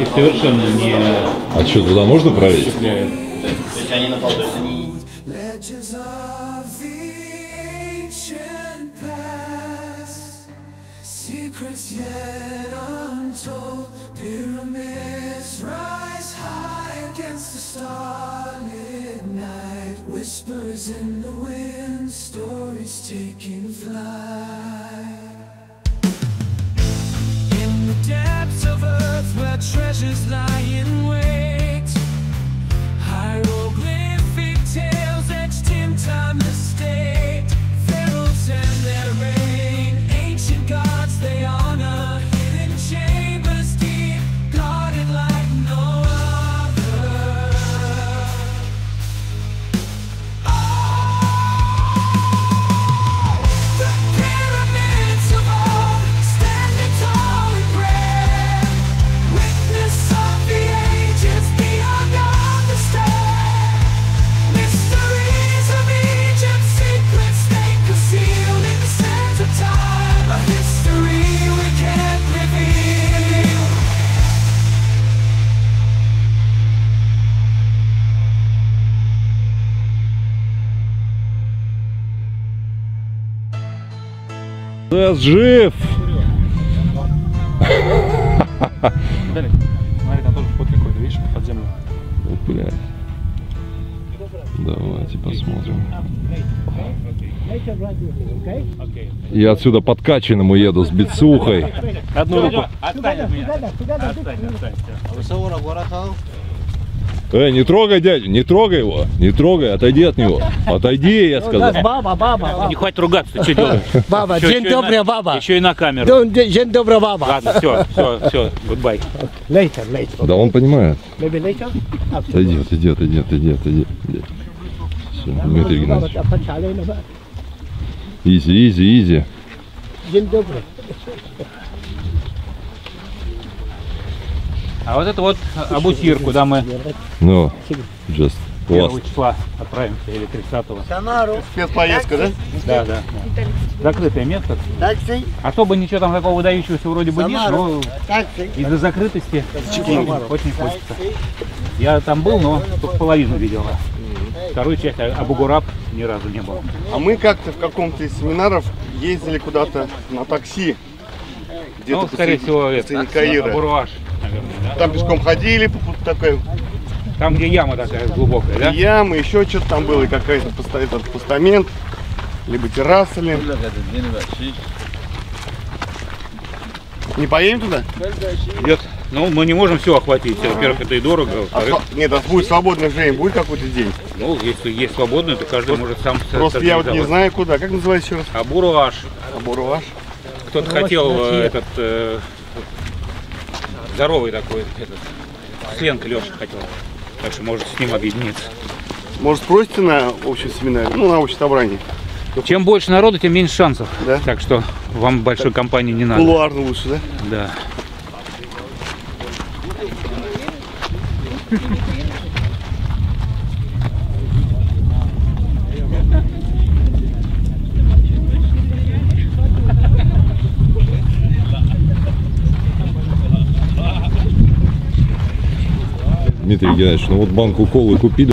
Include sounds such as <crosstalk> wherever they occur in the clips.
Их совершенно не А что, туда можно пролезть? впечатляет. То есть они на пол, то есть они Legends of the ancient past, secrets yet untold. Pyramids rise high against the starlit night. Whispers in the wind, stories taking flight. Treasures lie in wait. Я жив! Далее. Смотри, там тоже вход какой-то, видишь, под землю. Блядь. Давайте посмотрим. Я отсюда подкачанному еду с бицухой. Одну руку. Отстань от меня. Отстань, отстань. Эй, не трогай дядю, не трогай его, не трогай, отойди от него. Отойди, я сказал. Баба, баба, Не хватит ругаться, что делаешь? баба, и dobry, на- баба. Еще и на камеру. Dzień dobry, баба. Ладно, все, все, все, goodbye. Later, later. Да он понимает. Maybe later? Отойди, отойди, отойди, отойди, отойди. Все, Дмитрий Геннадьевич. Easy, easy, easy. Dzień dobry. А вот это вот Абусир, куда мы Ну, just 1 last. числа отправимся, или 30-го. спецпоездка, да? Да, да. да. Закрытое место. Особо ничего там такого выдающегося вроде бы нет, но из-за закрытости очень хочется. Я там был, но только половину видел. Вторую часть Абу-Гураб ни разу не был. А мы как-то в каком-то из семинаров ездили куда-то на такси. Где-то Ну, скорее посреди- всего, это Каира. Абуруаш, наверное, да? Там пешком ходили, такой Там, где яма такая глубокая, да? ямы, еще что-то там было, и поста- этот постамент, либо терраса, ли. Не поедем туда? Идет. Ну, мы не можем все охватить. Во-первых, это и дорого. А нет, а будет свободное время, будет какой-то день. ну, если есть свободно, то каждый может сам Просто я вот не знаю куда. Как называется еще раз? Абуруаш. Абуруаш. Кто-то хотел э, этот э, здоровый такой, этот, сленг Леша хотел. Так что может с ним объединиться. Может, спросите на общем семинаре, ну, на общем собрании. Чем больше народу, тем меньше шансов. Да. Так что вам большой компании не надо. Кулуарно лучше, да? Да. <laughs> Дмитрий Геннадьевич, ну вот банку колы купили.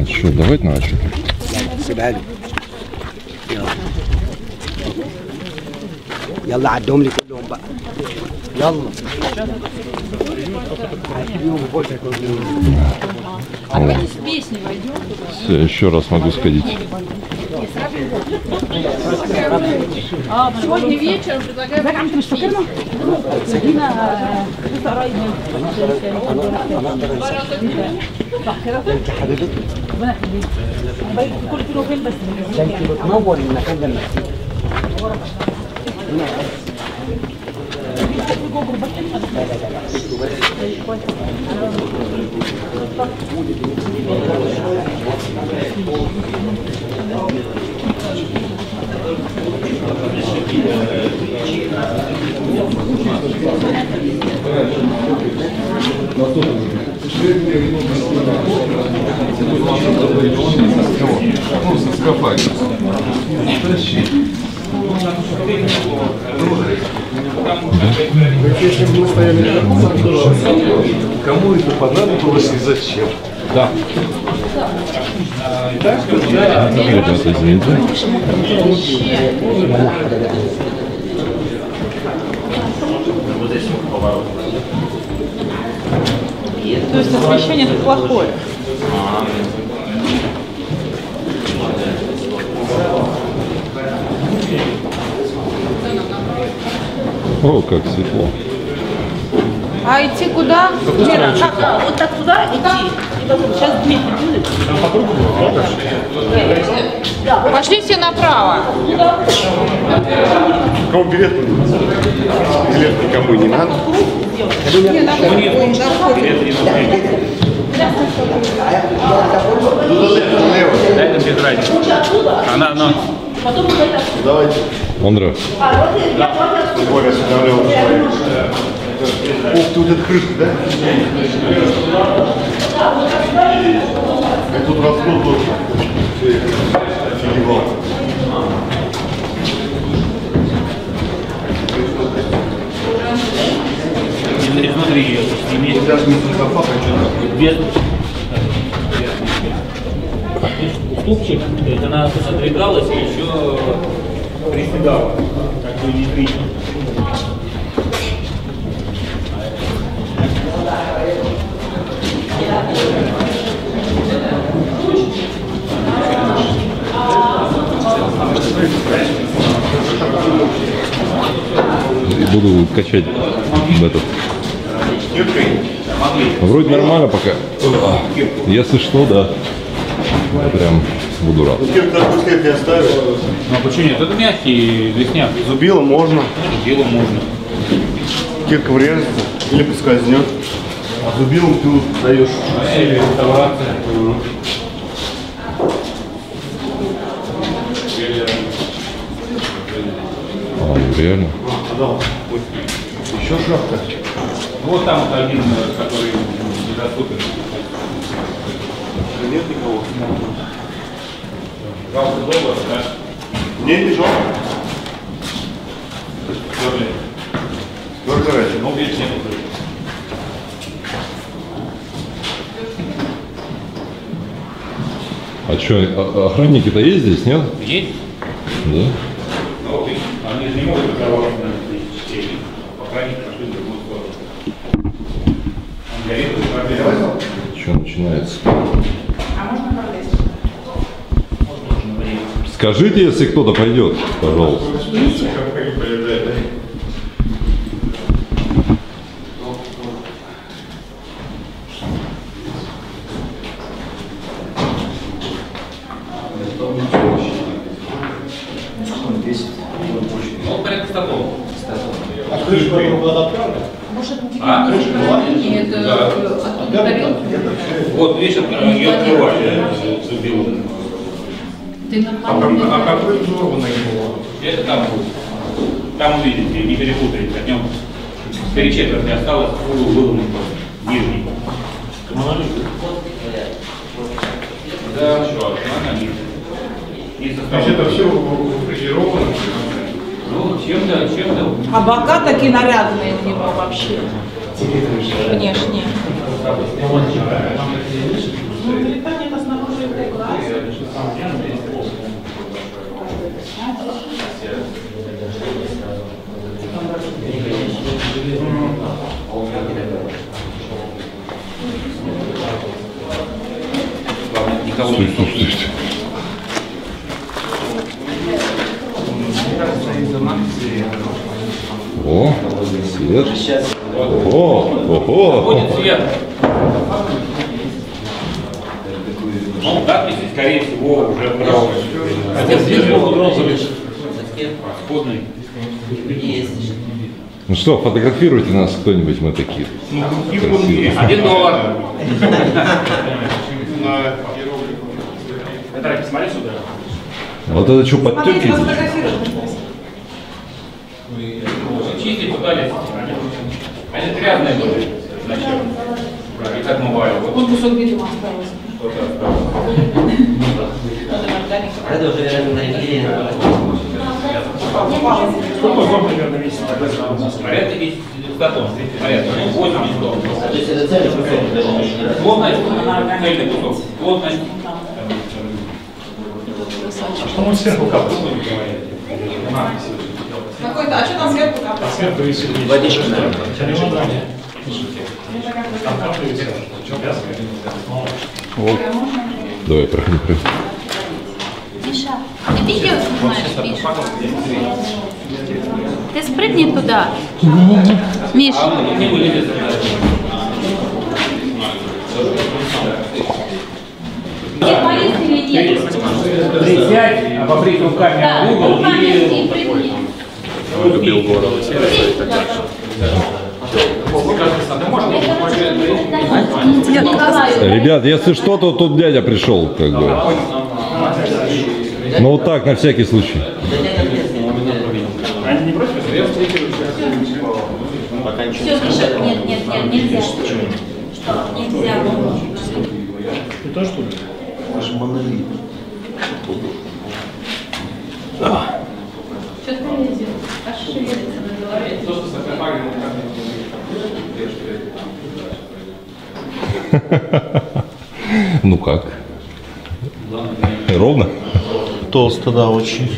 А что, давать надо что سيبها له يلا يلا عدهم لي كلهم بقى Все, еще раз могу сходить. Сегодня вечером предлагаю ده انت بتنور المكان ده Кому это понадобилось и зачем? Ребята, извините. То есть освещение тут плохое. О, как светло. А идти куда? Вера, как? Вот так туда идти? Сейчас Дмитрий будет. Пошли все направо. Кому билет? Билет никому не надо. Да, это без разницы. Она, она, Давайте. Человек. Ух ты, вот эта крышка, да? И тут расход тоже. Офигевал. Изнутри ее иметь. Даже не саркофаг, а что Без уступчик, то есть она отодвигалась и еще приседала, как бы не и буду качать в этот. Вроде нормально пока. Если что, да. Я прям буду рад. Ну а почему нет? Это мягкий лесняк. Зубило можно. Дело можно. Кирка врежется или поскользнет. А зубилом ты даешь. Или реставрация. А, ну, реально. Еще шахта. Вот там вот один, э, который недоступен. Нет никого. Жалко долларов, да? Не, не жалко. Стерли. Только ради. Ну, видишь, нет. А что, охранники-то есть здесь, нет? Есть? Да. Ну, они же не могут оторваться на эти частей. Охранник пошли в другую сторону. Что начинается? Скажите, если кто-то пойдет, пожалуйста. Ну, порядка такого. А? Нет, Да. оттуда тарелки. Вот, видишь, это ее открывали, зубил. Ты А нормально. как, а как вы взорванные было? Это там будет. Там увидите, не перепутайте. От него три четверти осталось, угол выломан просто. Нижний. Да, что, она низ. Низ остался. это все фрезеровано? Ну, чем-то, чем-то. А бока такие нарядные у него вообще. Внешне. Стой, стой, стой, стой. О, свет. Ого, ого. Будет свет. Ну, так, если, скорее всего, уже брал. Хотя здесь был розовый. Сходный. Ну что, фотографируйте нас кто-нибудь, мы такие. Красивые. Один доллар. Сюда. Вот это что, подтеки? Чистить пытались. Они грязные были. Зачем? И так мывали. Вот Вон кусок, видимо, остался. Это уже, наверное, на неделе. порядка 10 статон. Порядка. Ну, 80 тонн. То есть это цельный кусок. Плотность, цельный кусок. Плотность. Какой-то, а что там сверху капает? Водичка, наверное. Давай, проходи, проходи. Миша, ты видео снимаешь, Миша? Ты спрыгни туда. Миш? Присядь, попрись руками Да, в угол и... туда. Николаю, Ребят, если что, то тут дядя пришел, как бы. Ну вот так, на всякий случай. Все, Миша, нет, нет, нет, нельзя. Что? Нельзя. Что ты лезешь? Аж шевелится на голове. <laughs> Ну как? Ровно? Толсто, да, очень.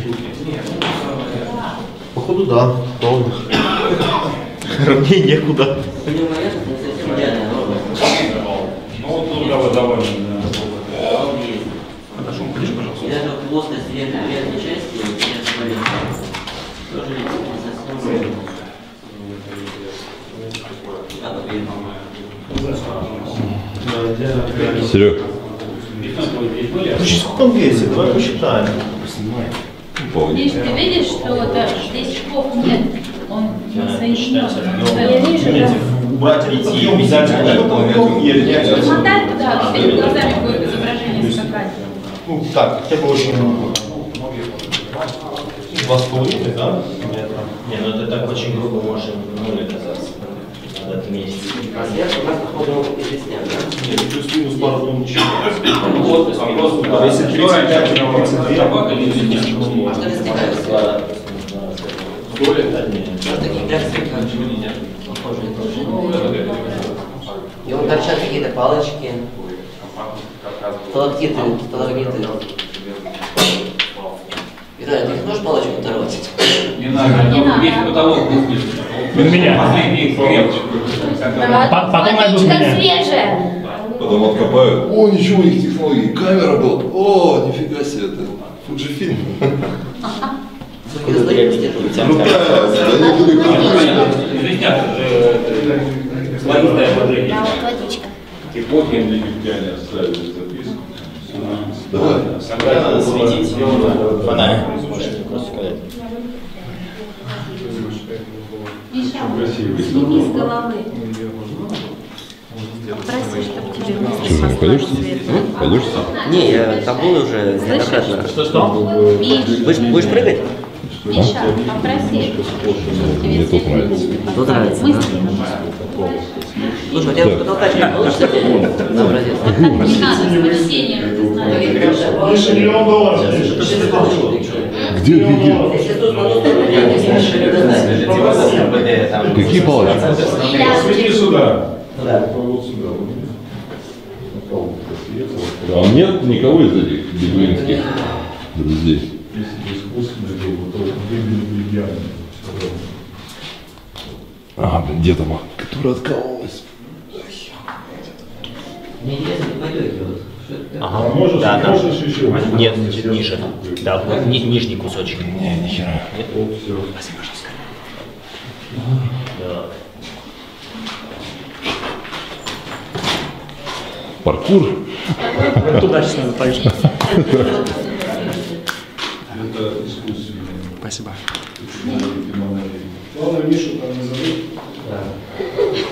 Походу, да, ровно. <laughs> Ровнее некуда. У него, наверное, не совсем идеальная норма. Ну, вот тут довольно, И даже вот плоскость верхней верхней части, вот я смотрю, тоже не совсем ровно. А, вот видно. Серег. Слушай, сколько он весит? Давай посчитаем. Миш, ты видишь, что это, здесь швов нет? Он не соединен. Я вижу, Убрать идти обязательно. да. Смотай туда, перед глазами будет изображение скакать. Ну, так, хотя бы очень много. Два с половиной, да? Метра. Не, ну это так очень грубо может нуль оказаться в этом месте. А у нас, походу, и снег, да? Нет, плюс-минус пару тонн ничего. Вот, просто, да. Если 35 на 32, Собака или А что? Да, Доля? да, нет. Такие пляски, похожие тоже. И вот торчат какие-то палочки. Сталактиты, сталагмиты. Виталий, ты их можешь палочку оторвать? Не надо, Не надо. весь потолок будет. меня. Последний. По- потом найдут меня. свежая. Потом откопают. О, ничего, их технологии. Камера была. О, нифига себе, это Фуджифильм. Ну Известняк, э, Египтяне оставили записку. Давай. Надо светить фонариком, можете просто сказать. Миша, сними с головы. Попроси, чтобы тебе Что же, не пойдешь? Не, я там был уже неоднократно. Что-что? Миш, Будешь, будешь прыгать? Миша, попроси. Мне тут нравится. Тут нравится, Мысли. Слушай, у тебя потолкать не получится? На образец. Не надо, с ты знаешь. Выше миллион долларов. Что это значит. Какие палочки? Свети сюда. Да. А нет никого из этих бедуинских друзей. А, блин, где там, которая откалывалась? Мне интересно, не пойдете вот. Ага. да, да. Нет, чуть ниже. Да, вот ни- нижний кусочек. Не, ни хера. Нет? Спасибо, пожалуйста. Да. Паркур. Туда сейчас надо так же. Спасибо.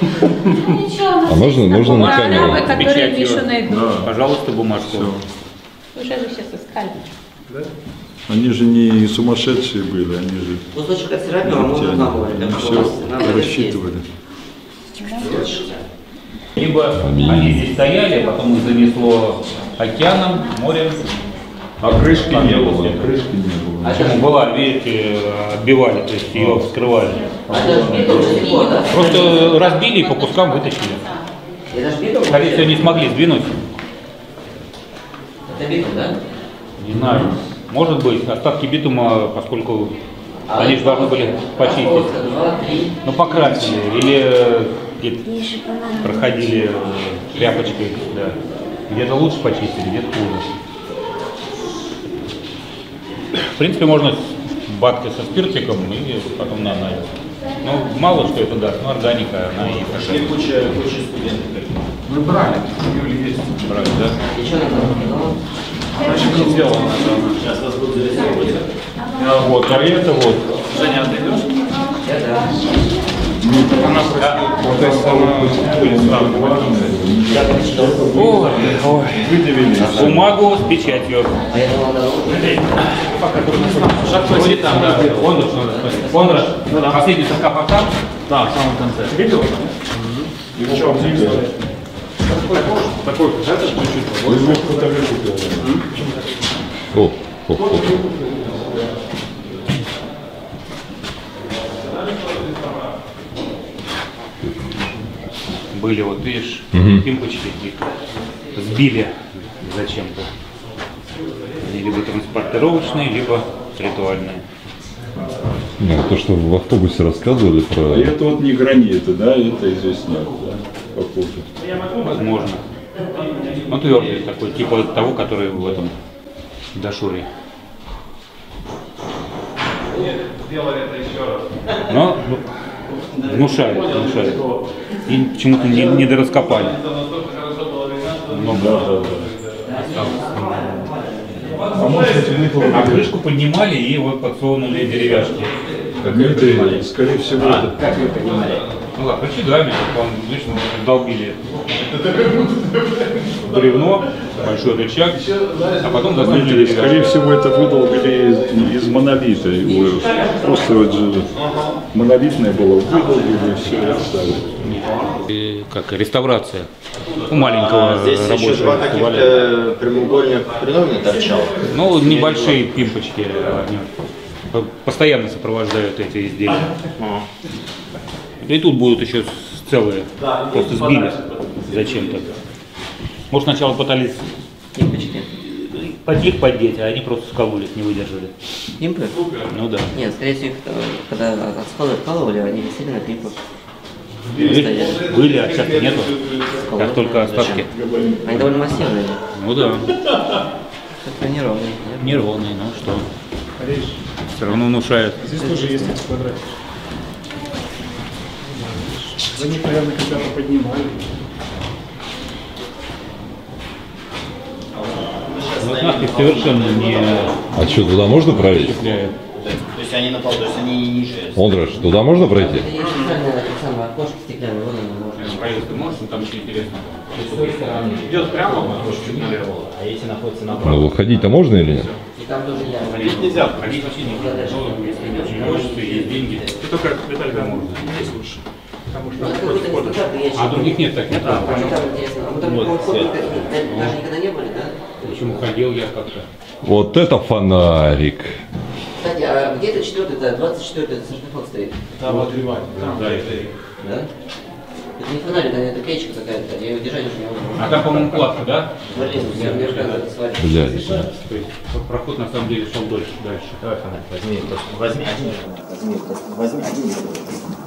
А можно, можно на камеру? которые Печатью. Мишу найдут. Пожалуйста, бумажку. Уже же сейчас искали. Они же не сумасшедшие были, они же Кусочек можно они намолоть. так что у нас все рассчитывали. Либо они здесь стояли, потом их занесло океаном, морем. А крышки не было, крышки не было. А была, видите, отбивали, то есть ее вскрывали. А? Просто разбили и по кускам вытащили. Скорее всего, не смогли сдвинуть. Это битум, да? Не знаю. Может быть, остатки битума, поскольку А они же должны были почистить. Два, три. Ну, покрасили. Или э, где-то проходили э, тряпочкой, да. Где-то лучше почистили, где-то хуже. В принципе, можно с бадки со спиртиком и потом на анализ. Ну, мало что это даст, но органика, она и Пошли куча, куча студентов. Мы брали, у Юли есть. брать, да? И что показало? Значит, не сделано. Сейчас вас будут зарисовывать. Вот, а это вот. Женя, отойдешь? Я да. Она просила. Ой. Бумагу с печатью. А же. Последний состав там? Да, в самом конце. Видел? Чем Такой, это же чуть-чуть. О, о, о. Были, вот видишь, Мгм. пимпочки их сбили зачем-то. Они либо транспортировочные, либо ритуальные. Ну, то, что в автобусе рассказывали про... Это вот не граниты, да, это известняк, да, похоже. Возможно. Ну, твердый такой, типа того, который в этом Дашуре. Но ну, внушает, внушает. И почему-то не, не дораскопали. Много осталось. А крышку поднимали и вот подсунули деревяшки. Дмитрий, скорее всего, это Как вы понимали? Ну ладно, рычагами, как он обычно долбили бревно, большой рычаг, а потом Дмитрий, скорее всего, это выдолбили из, из монолита. Его Просто вот же монолитное было, выдолбили все, и оставили. И как реставрация у маленького А, здесь еще два каких-то прямоугольных хреновины торчало. Ну, небольшие пимпочки э, они по- постоянно сопровождают эти изделия. Да и тут будут еще целые, просто сбили зачем-то. Может, сначала пытались под них поддеть, а они просто скололись, не выдержали. Пимпы? Ну да. Нет, скорее всего, э, когда от скалы откалывали, они висели на пимпах. Были, были, а сейчас нету. Как только остатки. Они довольно массивные. Ну да. Как-то неровные. Неровные, ну что. Все равно внушает. Здесь тоже есть эти квадратики. За них, наверное, когда-то поднимали. Но их совершенно не А что, туда можно пройти? То есть они на пол, то есть они ниже. Ондраш, туда можно пройти? Окошки стеклянные, вон они можно. Проезд ты можешь, но там еще интересно. Идет прямо, чуть налево, а эти находятся Ну, направо. выходить-то можно или нет? И там тоже я. Ходить нельзя, ходить вообще нельзя. Ну, если очень хочется, есть деньги. Только Виталий можно. Здесь лучше. Потому Ну, это что какой-то нестандартный ящик. А других нет таких? А там интересно. А мы там Вот, входа даже никогда не были, да? Почему ходил я как-то? Вот это фонарик. Кстати, а где это четвертый, это 24 это сертификат стоит? там отливать. Да, это. Да? Это не фонарик, это печка какая-то, я ее держать уже не могу. А там, по-моему, кладка, да? Блин, я мне кажется, это сварить. Блядь. То есть проход на самом деле шел дольше, дальше. Давай фонарь, возьми, возьми один. Возьми, возьми один.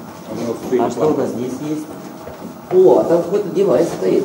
А что у нас здесь есть? О, а там какой-то девайс стоит.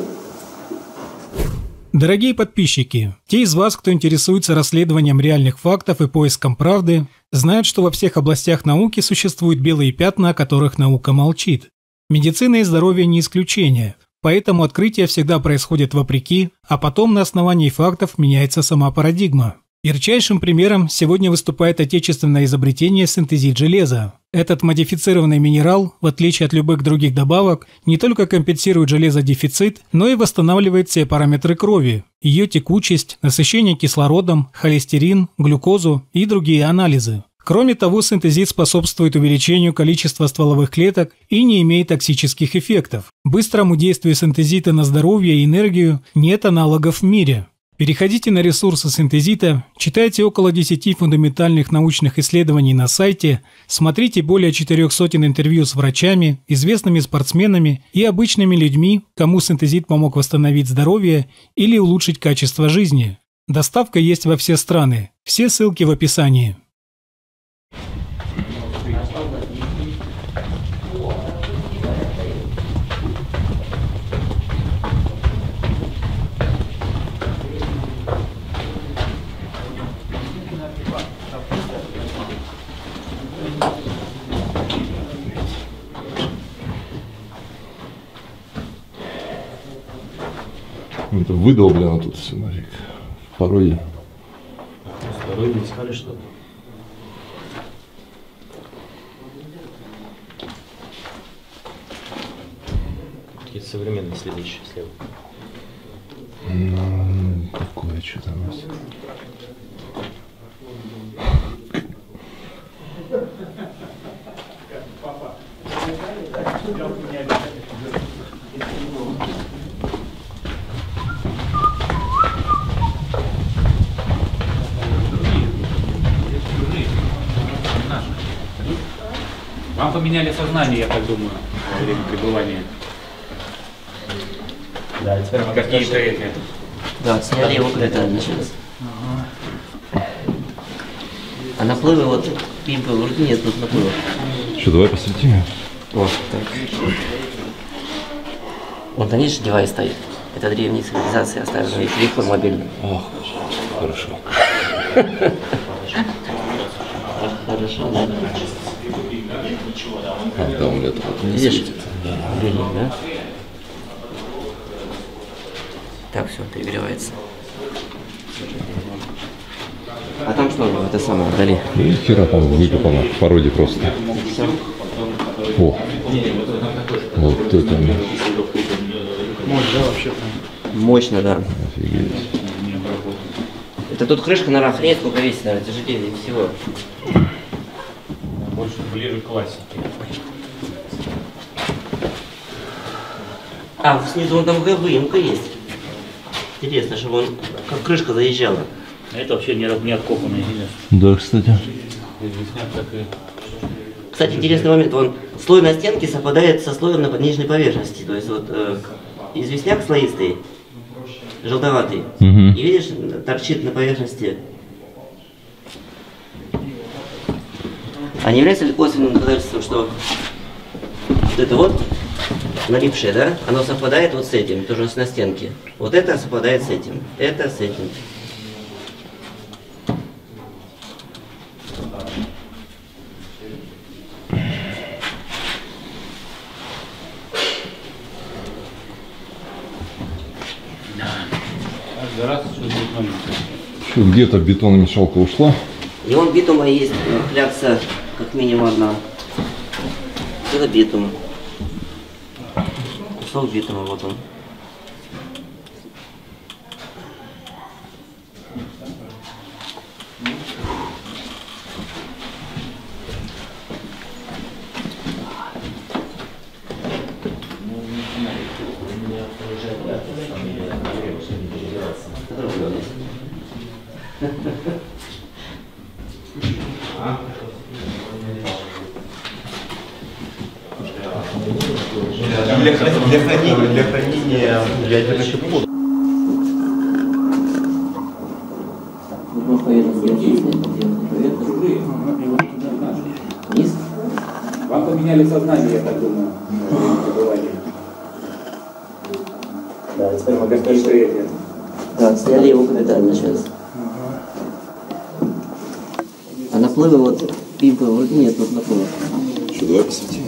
Дорогие подписчики, те из вас, кто интересуется расследованием реальных фактов и поиском правды, знают, что во всех областях науки существуют белые пятна, о которых наука молчит. Медицина и здоровье не исключение, поэтому открытия всегда происходят вопреки, а потом на основании фактов меняется сама парадигма. Ярчайшим примером сегодня выступает отечественное изобретение синтезит железа. Этот модифицированный минерал, в отличие от любых других добавок, не только компенсирует железодефицит, но и восстанавливает все параметры крови, ее текучесть, насыщение кислородом, холестерин, глюкозу и другие анализы. Кроме того, синтезит способствует увеличению количества стволовых клеток и не имеет токсических эффектов. Быстрому действию синтезита на здоровье и энергию нет аналогов в мире. Переходите на ресурсы синтезита, читайте около 10 фундаментальных научных исследований на сайте, смотрите более 400 интервью с врачами, известными спортсменами и обычными людьми, кому синтезит помог восстановить здоровье или улучшить качество жизни. Доставка есть во все страны. Все ссылки в описании. Это выдолблено тут все нафиг. Второй не искали что-то. Какие-то современные следы еще слева. Ну, какое что там есть. Вам поменяли сознание, я так думаю, во время пребывания. Да, теперь Какие-то эти. Да, сняли его, когда это началось. А наплывы вот пимпы вроде нет тут наплывов. Что, давай посветим? Вот так. Вот на ней же девайс стоит. Это древние цивилизации оставили телефон мобильный. Ох. Хорошо, <laughs> да. А, да, он это вот не Видишь? светит. Да. Да? Так, все, перегревается. А там что, это самое, вдали? И хера там выкопано в породе просто. Все. О, вот это мне. Мощь, да, вообще Мощно, да. Офигеть. Это тут крышка, наверное, охренеть сколько весит, наверное, тяжелее всего. Больше ближе к классике. А, снизу вон там выемка есть. Интересно, чтобы он, как крышка заезжала. Это вообще не, не откопанный видишь? Да, кстати. Известняк так и... Кстати, интересный момент, он слой на стенке совпадает со слоем на нижней поверхности. То есть вот э, известняк слоистый, желтоватый. Мгм. И видишь, торчит на поверхности. А не является ли косвенным доказательством, что вот это вот налипшее, да, оно совпадает вот с этим, тоже на стенке. Вот это совпадает с этим, это с этим. Где-то бетономешалка ушла. И он битума есть, ну, клякса как минимум одна. Это битум. Кусок битума, вот он. Для, храни- для хранения, для хранения ядерных. Вниз? Вам поменяли сознание, я так думаю. Да, теперь мы эти. Так, сняли его капитально сейчас. А наплывы вот пимпы вроде нет тут наплывов. Что, давай посветим.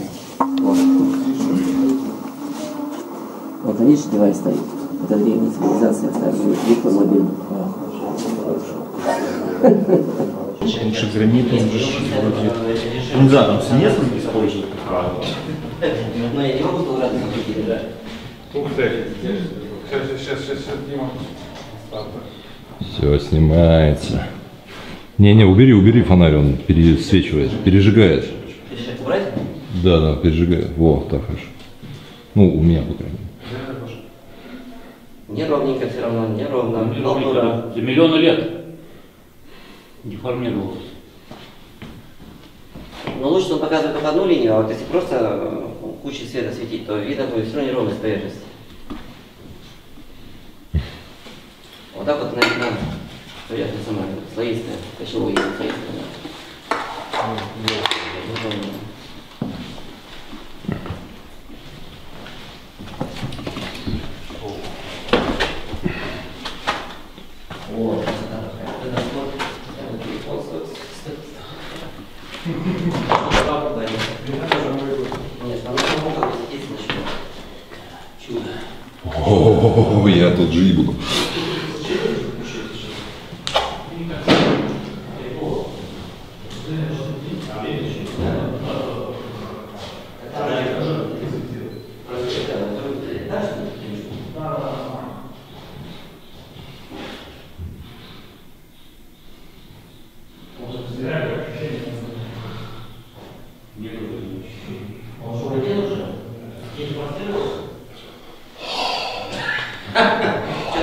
Вот видишь, девайс стоит. Это древняя цивилизация, кстати, телефон мобильный. Лучше гранит, он же вроде... Ну да, там снег используют. Но я не могу да. Ух ты. Сейчас, сейчас, сейчас, сейчас, Дима. Все снимается. Не-не, убери, убери фонарь, он пересвечивает, пережигает. Убрать? Да, да, пережигает. Во, так хорошо. Ну, у меня, по крайней мере. Неровненько все равно, неровно. Лет. За миллионы лет деформировалось. Но лучше он показывает только одну линию, а вот если просто э, кучей света светить, то видно будет все равно неровность поверхности. Вот так вот наверное, поверхность сама слоистая, кочевой слоистая. О, красота какая. Вот это вот, я вот телефон стоит, стоит, Нет, там на самом деле здесь начнем. Чудо. О, я тут жить буду.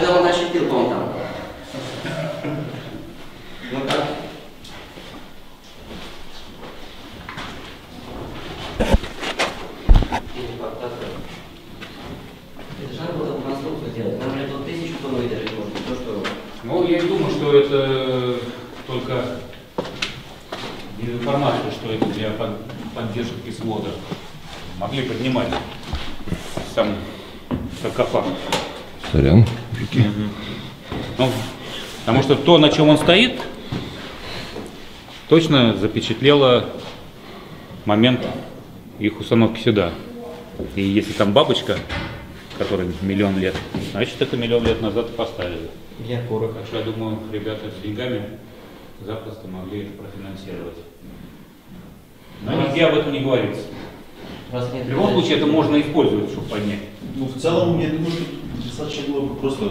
Что-то он ощутил, по там. Ну как? Это же надо было такую конструкцию делать. Нам же тут тысячу тонн выдержать может, то что... Ну, я и думаю, что это только информация, что это для под- поддержки кислорода. Могли поднимать сам саркофаг. Сорян. Ну, потому что то, на чем он стоит, точно запечатлело момент их установки сюда. И если там бабочка, которой миллион лет, значит это миллион лет назад и поставили. Я корок. Так что я думаю, ребята с деньгами запросто могли это профинансировать. Но нигде об этом не говорится. Раз нет В любом случае это можно использовать, чтобы поднять. Ну, в целом, я думаю, что достаточно было бы просто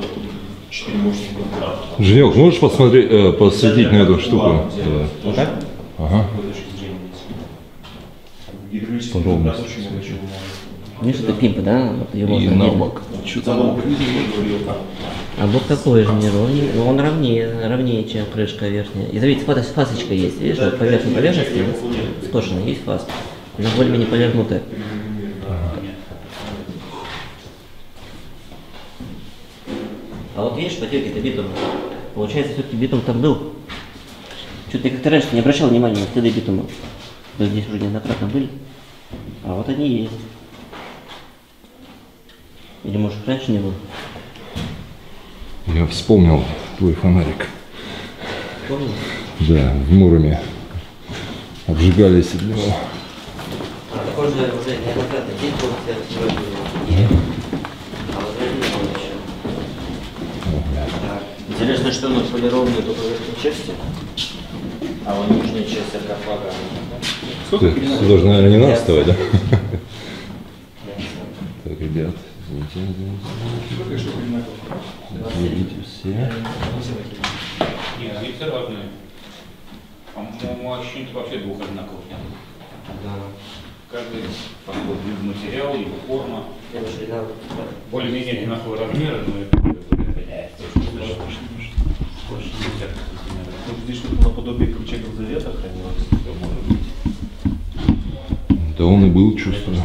4 мощных контракта. Женек, можешь посмотреть, э, посветить на эту штуку? Да. Вот так? Ага. Гидравлический Подробно. контракт очень много чего может. Видишь, это пимп, да? Вот его И на бок. Что-то так. А бок такой же, не ровнее. Он ровнее, ровнее, чем крышка верхняя. И заметьте, фас- фасочка есть. Видишь, вот по верхней поверхности скошена, есть фас. Она более-менее повернутая. А вот видишь, потеки-то битум. Получается, все-таки битум там был. Что-то я как-то раньше не обращал внимания на следы битума. Мы здесь уже неоднократно были. А вот они есть. Или может раньше не было? Я вспомнил твой фонарик. Помню. Да, в Муроме. Обжигали седло. А такой же уже неоднократно действовался вроде нет. А вот вроде не было еще. Так. Интересно, что он отполирован только в верхней части, а вот нижняя часть саркофага. Ты сюда же, наверное, не надо вставать, да? <laughs> Так, ребят, извините, извините. Извините все. Нет, они все разные. По-моему, ощущение вообще двух одинаковых нет. Да. Каждый подход в материал, его форма. Более-менее одинакового размера, но это... Да он и был, чувствую.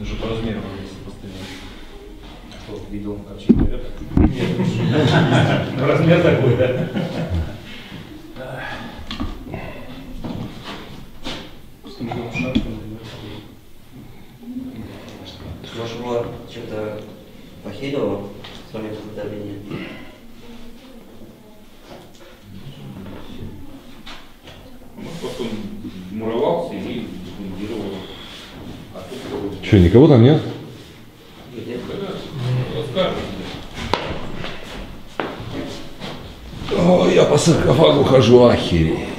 Даже по поставить. Что, видел завета? Ну, размер такой, да? Может, его что-то похерило с момента давления? просто муровался и документировал. А тут Что, никого там нет? О, я по саркофагу хожу, охереть.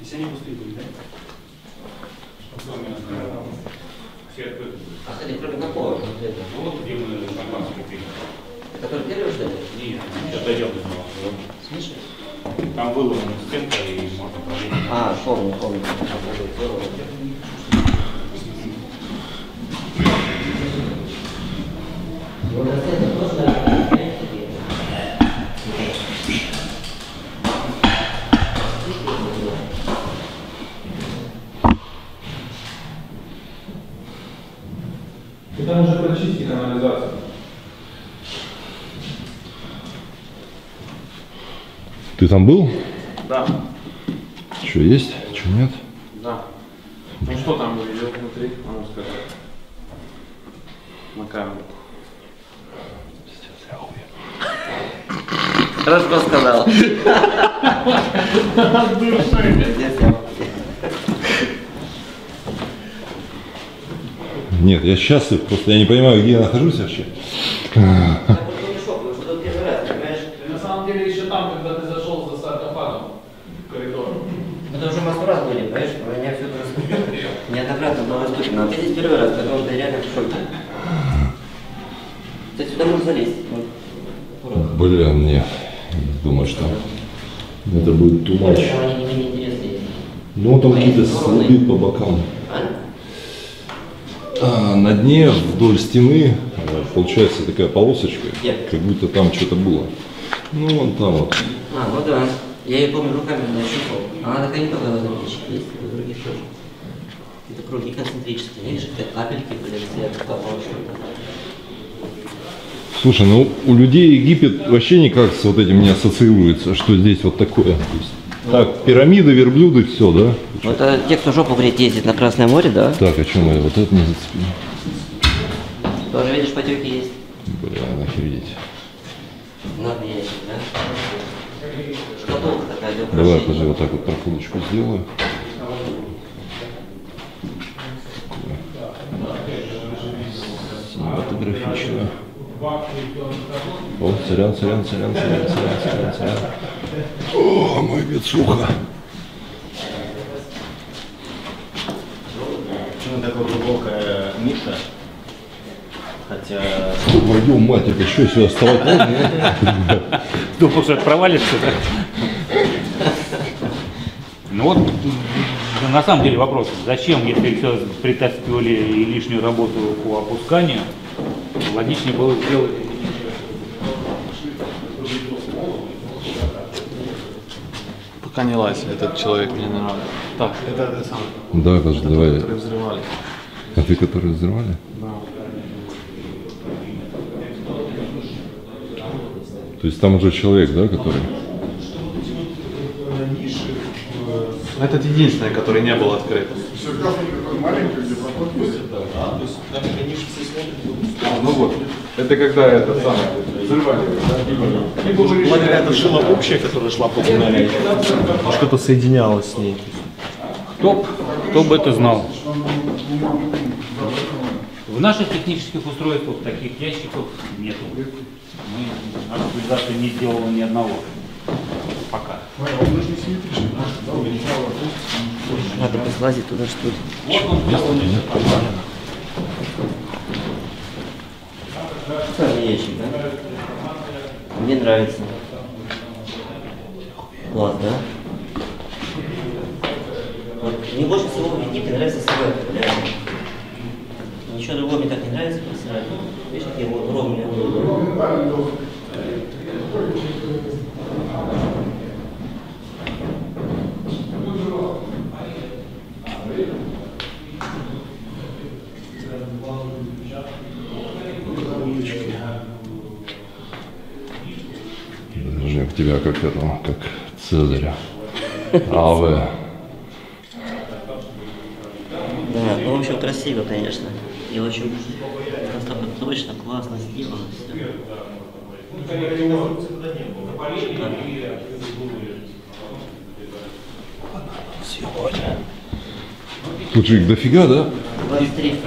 Если они пустые были, да? Все открыты. А, кстати, кроме какого? конкретно? Ну вот где мы шампанское пили. Который первый, что ли? Нет, сейчас дойдем до него. Слышишь? Там выломана стенка и можно проверить. А, помню, помню. Там было здорово. Вот это тоже, понимаете, И там уже прочисти канализацию. Ты там был? Да, Что есть? Что нет? да. Ну что там идет внутри, можно сказать? На камеру. Хорошо сказал. От души. Нет, я счастлив, просто я не понимаю, где я нахожусь вообще. На самом деле еще там, когда ты зашел за саркофагом в коридор. Это уже массу раз были, понимаешь? У меня все это неоднократно было доступно. А ты здесь первый раз, потому что я реально в шоке. Ты сюда можешь залезть. Бля, мне думаю, что это будет интересные. Ну, там какие-то следы по бокам. А, на дне вдоль стены э, получается такая полосочка, как будто там что-то было. Ну, вон там вот. А, ну да. Я ее помню руками нащупал. Она такая не только в одном есть, и в других тоже. Это круги концентрические, видишь, это капельки, блин, что-то. Слушай, ну у людей Египет вообще никак с вот этим не ассоциируется, что здесь вот такое. То есть, так, пирамиды, верблюды, все, да? Ну, это те, кто жопу греть ездит на Красное море, да? Так, о чем я вот это не зацепил? Тоже, видишь, потеки есть. Бля, охереть. Надо ящик, да? Шкатулка такая для Давай, подожди, вот так вот проходочку сделаю. Синематографично. О, сорян, сорян, сорян, сорян, сорян, сорян, сорян. О, мой бицуха. Почему такая глубокая ниша? Хотя... Твою мать, это что, сюда вставать можно? Думал, что это провалишься, да? Ну вот, на самом деле вопрос, зачем, если все притаскивали и лишнюю работу по опусканию, логичнее было сделать Пока не лазь, этот человек мне не нравится. Так, это, это сам. Да, подожди, давай. Которые взрывали. А ты которые взрывали? Да. То есть там уже человек, да, который? Этот единственный, который не был открыт. маленький, где проход есть. А, ну вот. Это когда это самое взрывали. Это шила общая, которая шла по туннелю. Что-то соединялось с ней. Кто, кто бы это знал? В наших технических устройствах таких ящиков нету. Мы, наша не сделала ни одного. Пока. Надо послазить туда что ли. Вот он ящик, да? Мне нравится. Класс, да? Вот, мне больше всего в Египте нравится силуэт, реально. Ничего другого мне так не нравится, как силуэт. Видишь, какие вот ровные. Даже как тебя, как этого, как Цезаря. АВ. Да, ну, в общем, красиво, конечно. И очень настолько точно, классно сделано все. Сегодня. Тут же их дофига, да? 23.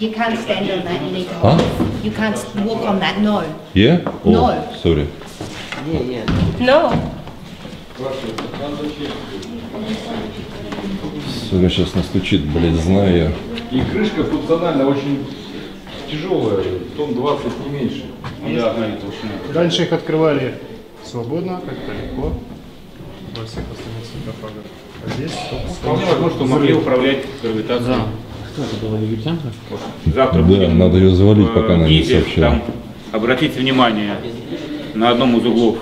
You can't stand on that, you need to Huh? hold. You can't walk on that, no. Yeah? Oh, No. sorry. Не-не. No. Сука сейчас настучит, блядь, знаю я. И крышка функционально очень тяжелая, тон 20 не меньше. Да, она это очень Раньше их открывали свободно, как-то легко во всех остальных саркофагах. А здесь только Вполне возможно, что могли управлять гравитацией. Что это было, египтянка? Завтра Да, будем надо ее завалить, в пока она не Гизе. сообщила. Там, обратите внимание, на одном из углов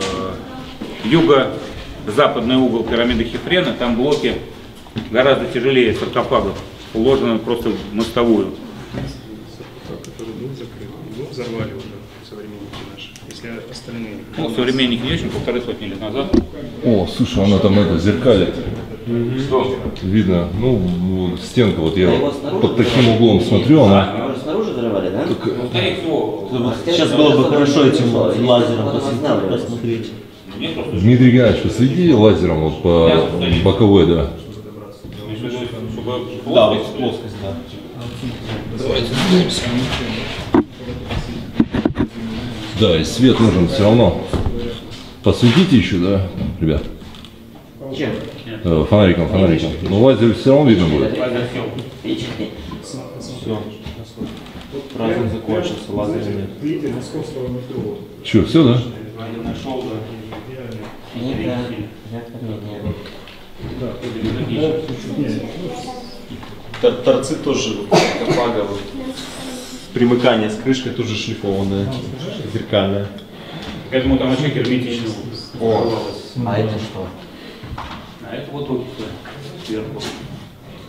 э, юго-западный угол пирамиды Хефрена, там блоки гораздо тяжелее саркофагов, уложены просто в мостовую. взорвали уже современники наши. Если остальные... Ну, современники не очень, полторы сотни лет назад. О, слушай, она там это зеркалит. Что? Видно, ну, стенка, вот я А снаружи под таким углом смотрю, она... Его же снаружи да? Сейчас было бы хорошо этим лазером посмотреть. посмотреть. Дмитрий Геннадьевич, посвети лазером вот по боковой, да. Да, вот плоскость, да. Да, и свет нужен все равно. Посветите еще, да, ребят? Чем? Э, Фонариком, фонариком. Но лазер все равно видно будет. Все. Праздник закончился, лазера нет. Видите, московского метро. Че, все, да? Нет, да. Реактор нет, нет. Тор- Торцы тоже вот. Примыкание с крышкой тоже шлифованное, зеркальное. Поэтому там очень герметично. О. А это что? А это вот окислы сверху.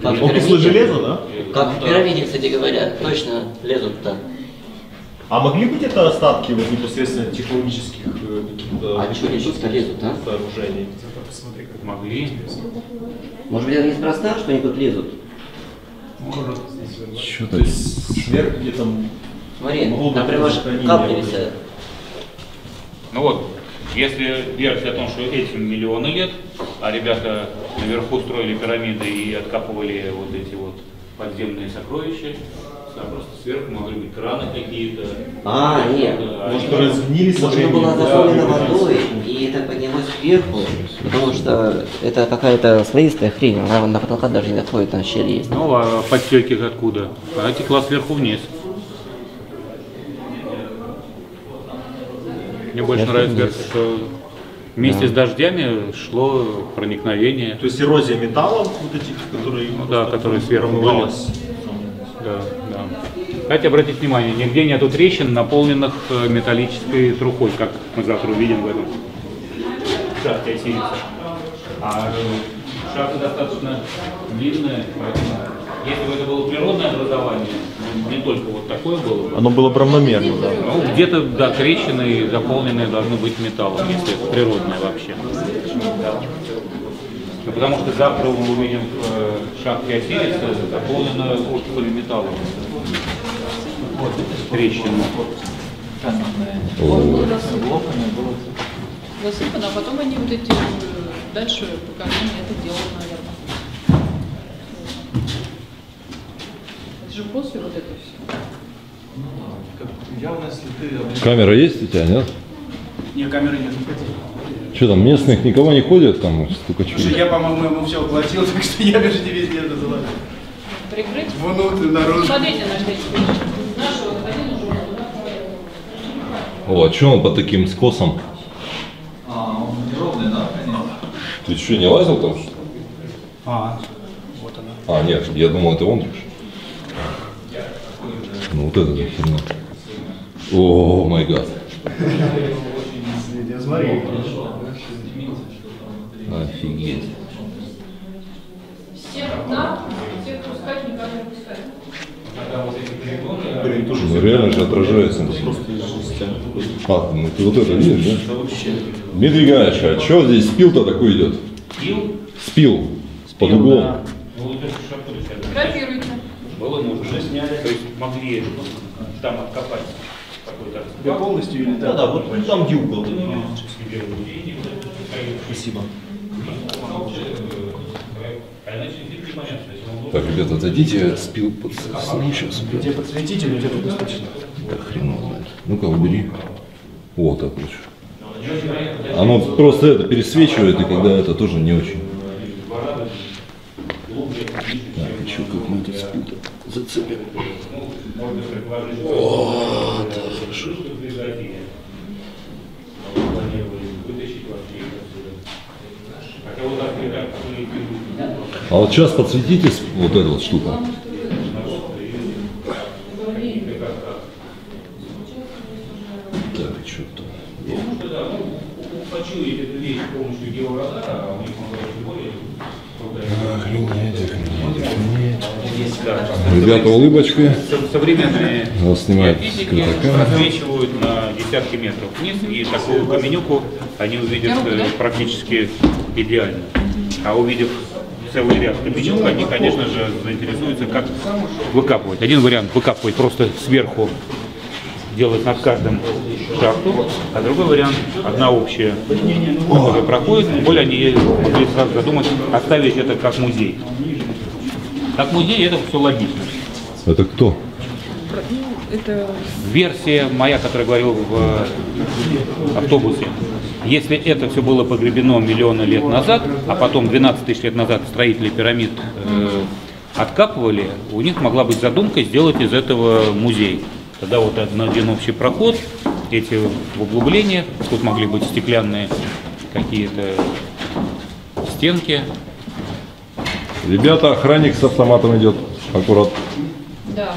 Как в Окислы пирамиде? железа, да? Как в пирамиде, кстати говоря, точно лезут-то. А могли быть это остатки вот непосредственно технологических э, каких-то А чё лезут-то лезут, а? сооружений? Могли. Может быть, это неспроста, что они тут лезут? Что То есть сверх где-то... Смотри, там прямо капли висят. Ну вот, если версия о том, что этим миллионы лет, а ребята наверху строили пирамиды и откапывали вот эти вот подземные сокровища, там просто сверху могли быть краны какие-то. А, нет. Да, Может, они- разгнили со Может, она была заполнена да, водой, и это поднялось кверху, потому что это какая-то слоистая хрень, она на потолка даже не доходит, там щель есть. Ну, а подтеки откуда? Она текла сверху вниз. Мне больше Сверху нравится версия, что вместе Да. с дождями шло проникновение. То есть эрозия металла, вот этих, которые... Ну да, которые сверху были. Да, да. Кстати, обратите внимание, нигде нету трещин, наполненных э, металлической трухой, как мы завтра увидим в этом шахте осирится. А э, шахта достаточно длинная, поэтому если бы это было природное образование, не только вот такое было бы, Оно было бы равномерно, да. ну, где-то, да, трещины заполненные должны быть металлом, если это природное вообще. Ну, потому что завтра мы увидим э, в шахте Осириса заполнено окислами металла. Вот, трещины. Засыпано, а потом они вот эти э, дальше поколения это делают, наверное. Это же после вот это все. Явно следы Камера есть у тебя, нет? Не, камеры нет. Что там, местных никого не ходят там, стукачи? Слушай, я, по-моему, ему все оплатил, <laughs> так что я даже не везде это заложил. Прикрыть? Внутрь, наружу. Смотрите на О, а что он по таким скосам? А, он неровный, да, конечно? Ты что, не лазил там? А, вот она. А, нет, я думал, это он. Ну вот это херня. О, май гад. Офигеть. Ну реально же отражается. А, ну ты вот это видишь, да? Дмитрий Геннадьевич, а что здесь спил-то такой идет? Спил? Спил. Под углом. Ну, Было нужно. То есть могли там откопать какой-то. Я полностью или Да, да, вот там где угол. Спасибо. Так, ребята, отойдите, спил под сейчас. Где подсветите, но где-то достаточно. Так, хрен его знает. Ну-ка, убери. Вот так лучше. Оно просто это пересвечивает, и когда это тоже не очень. Так, и что, как мы тут спил-то зацепим? Вот, так, хорошо. А вот сейчас подсветите вот эту вот штуку. Так, и что там? Почуять эту вещь с помощью георадара, а у них он более Охренеть, охренеть. Ребята, улыбочка. Со- Современные Нас камера. просвечивают на десятки метров вниз, и такую каменюку они увидят э, практически идеально. А увидев целый ряд каменюк, они, конечно же, заинтересуются, как выкапывать. Один вариант выкапывать просто сверху, делать над каждым шахту, а другой вариант, одна общая, которая проходит, тем более они могли сразу задумать оставить это как музей. Как музей это все логично. Это кто? Это Версия моя, которая говорил в э, автобусе, если это все было погребено миллионы лет назад, а потом 12 тысяч лет назад строители пирамид э, откапывали, у них могла быть задумка сделать из этого музей. Тогда вот один один общий проход, эти углубления, тут могли быть стеклянные какие-то стенки. Ребята, охранник с автоматом идет. Аккурат. Да.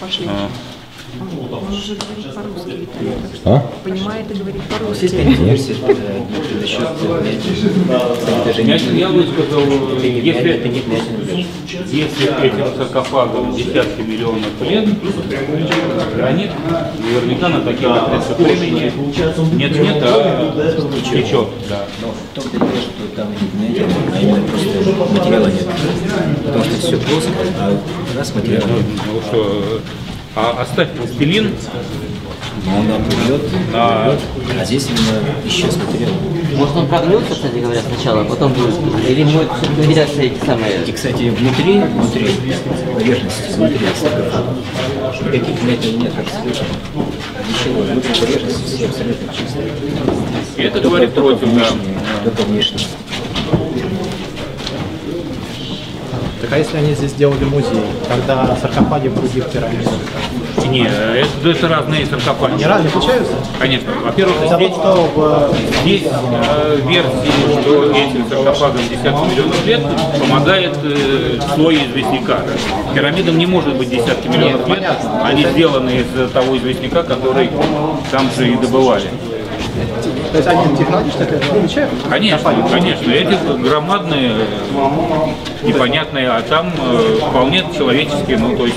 Пошли. А. Он уже говорит по-русски, Виталий, так что А? понимает и говорит по-русски. Что Я, высказал, если, этим саркофагам десятки миллионов лет, гранит наверняка на таких отрезках времени нет-нет, а течет. Но дело, что там не гнеть, а именно просто материала нет. Потому что все плоско, а у нас материал нет. А оставь пластилин, Но он оплывет, Да. оплывет, а здесь именно исчез материал. Может он прогнется, кстати говоря, сначала, а потом будет, или будет выделяться эти самые... И, кстати, внутри, внутри поверхности, внутри никаких методов нет, абсолютно. Ничего, внутри поверхности все абсолютно чистые. И это говорит только против, да. Только внешние. Так а если они здесь сделали музей, тогда саркофаги в других пирамидах? Не, это, это разные саркофаги. Они разные отличаются? Конечно. Во-первых, здесь, что в... здесь э, версии, что этим саркофагам десятки миллионов лет помогает э, слой известняка. Пирамидам не может быть десятки миллионов лет. Они сделаны из того известняка, который там же и добывали. То есть они технологично это отличают? Конечно, конечно. Эти громадные, непонятные, а там э, вполне человеческие, ну то есть.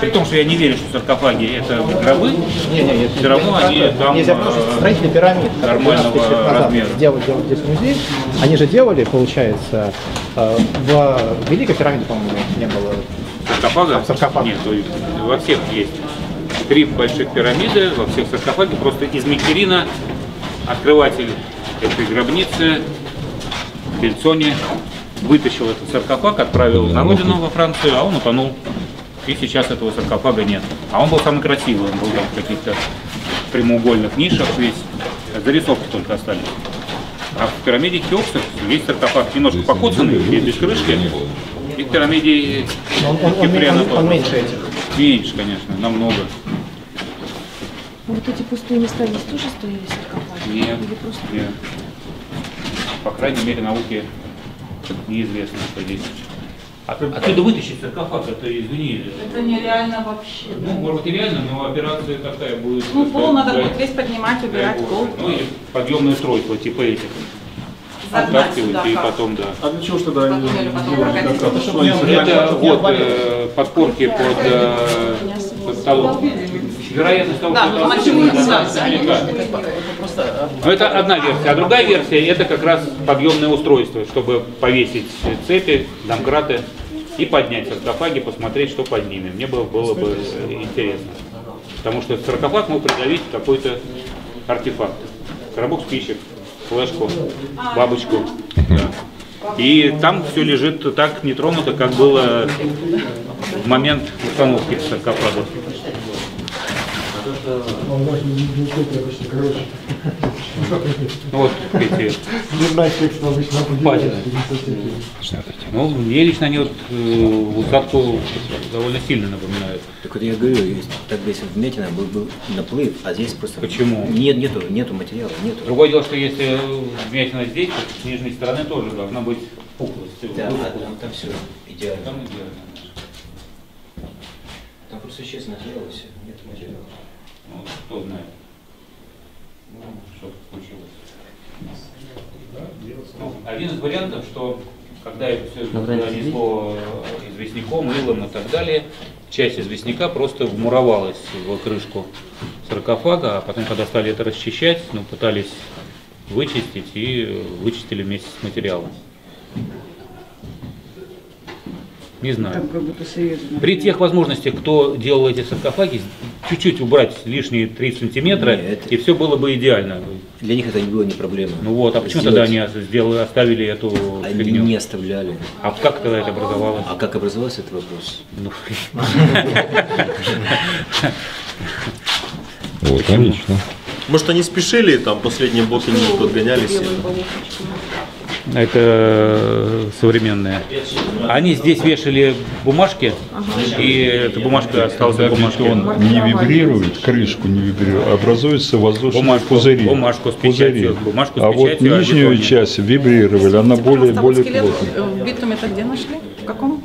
При том, что я не верю, что саркофаги это гробы, Не, не, нет, все равно они там Нельзя потому что э, строители пирамид нормального 12 лет назад размера. Делали, делали здесь музей. Они же делали, получается, э, в Великой пирамиде, по-моему, не было. Саркофага? Нет, то есть во всех есть. Три больших пирамиды, во всех саркофаге. Просто из Микерина открыватель этой гробницы Бельцони вытащил этот саркофаг, отправил на родину во Францию, а он утонул. И сейчас этого саркофага нет. А он был самый красивый, он был там в каких-то прямоугольных нишах весь. Зарисовки только остались. А в пирамиде Хеопса весь саркофаг немножко покоцанный, без крышки. И в пирамиде Но Он, он, он, Киприана он- он тоже. меньше этих. Меньше, конечно, намного. Вот эти пустые места здесь тоже стояли саркофаги? Нет, Или просто... нет. По крайней мере, науке неизвестно, что здесь. А ты- Отсюда вытащить саркофаг, это, извини, Это нереально вообще. ну, может и реально, но операция такая будет. Ну, пол надо будет весь поднимать, убирать пол. Ну, или подъемное устройство, типа этих. Оттаскивать и потом, да. А для чего ж тогда они делали? Что Это вот э, подпорки под, э, под столом. Вероятность того, что ну. Но это одна версия. А другая версия это как раз подъемное устройство, чтобы повесить цепи, домкраты и поднять саркофаги, посмотреть, что под ними. Мне было, было бы интересно. Потому что саркофаг мог придавить какой-то артефакт. Коробок спичек, флешку, бабочку. Да. И там все лежит так нетронуто, как было в момент установки саркофага. Ну, Вот эти впадины. Ну, мне лично они вот э, усадку довольно сильно напоминают. Так вот я говорю, так бы если вмятина был, был наплыв, а здесь просто... Почему? Нет, нету, нету материала, нету. Другое дело, что если вмятина здесь, то с нижней стороны тоже должна быть пухлость. Да, там, там все идеально. Там идеально. Там просто честно дело все, нет материала. Ну, кто знает. Ну, что случилось. Ну, один из вариантов, что когда это все занесло известняком, илом и так далее, часть известняка просто вмуровалась в крышку саркофага, а потом, когда стали это расчищать, ну, пытались вычистить и вычистили вместе с материалом. Не знаю. как будто серьезно. При тех возможностях, кто делал эти саркофаги, чуть-чуть убрать лишние 3 сантиметра, и все было бы идеально. Для них это не было не проблема. Ну вот, а почему Сделать. тогда они сделали, оставили эту Они фигню? не оставляли. А как тогда это образовалось? А как образовался этот вопрос? Ну, <laughs> Вот, отлично. Может, они спешили, там последние блоки не подгоняли сильно. Это э, современные. Они здесь вешали бумажки, и эта бумажка осталась бумажке. Он не вибрирует, крышку не вибрирует, образуются воздушные Бумажку- пузыри. бумажку с Пузыри. печатью, бумажку с а вот печатью, а нижнюю бетоне. часть вибрировали, она более, Пожалуйста, более вот скелет плотная. э, в битуме это где нашли? В каком?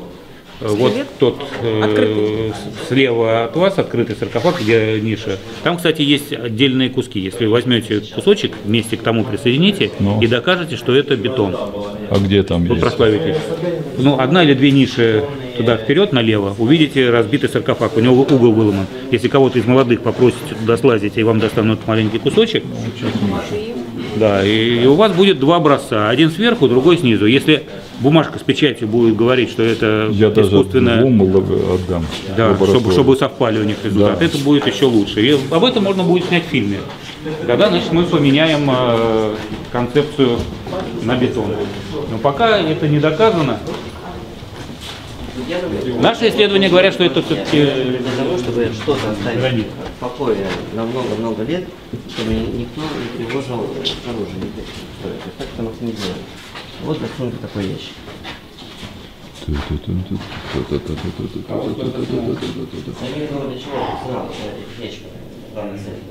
Вот Скелет? тот э, с- слева от вас открытый саркофаг, где ниша. Там, кстати, есть отдельные куски. Если вы возьмете кусочек, вместе к тому присоедините и докажете, что это бетон. А где там Вы есть? прославитесь. Ну, одна или две ниши туда вперед, налево, увидите разбитый саркофаг, у него угол выломан. Если кого-то из молодых попросите туда слазить, и вам достанут маленький кусочек, да, и, и у вас будет два образца, один сверху, другой снизу. Если бумажка с печатью будет говорить, что это Я двум лав- отдам. Да, чтобы, чтобы совпали у них результаты. Да. Это будет еще лучше. И об этом можно будет снять в фильме. Тогда, значит, мы поменяем э, концепцию на бетон. Но пока это не доказано. Наши исследования говорят, что это все-таки Для того, чтобы что-то оставить гранит. в покое на много-много лет, чтобы ни- никто не тревожил оружие. Так это мы не делаем. Вот засунутый такой ящик. Я не знаю, для чего функционал ящиков, данной цели.